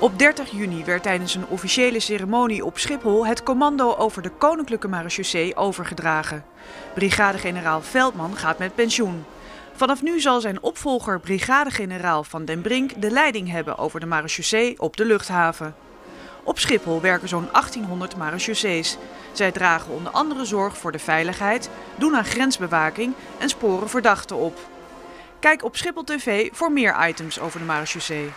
Op 30 juni werd tijdens een officiële ceremonie op Schiphol het commando over de Koninklijke Marechaussee overgedragen. Brigadegeneraal Veldman gaat met pensioen. Vanaf nu zal zijn opvolger brigadegeneraal Van den Brink de leiding hebben over de marechaussee op de luchthaven. Op Schiphol werken zo'n 1800 marechaussees. Zij dragen onder andere zorg voor de veiligheid, doen aan grensbewaking en sporen verdachten op. Kijk op Schiphol TV voor meer items over de marechaussee.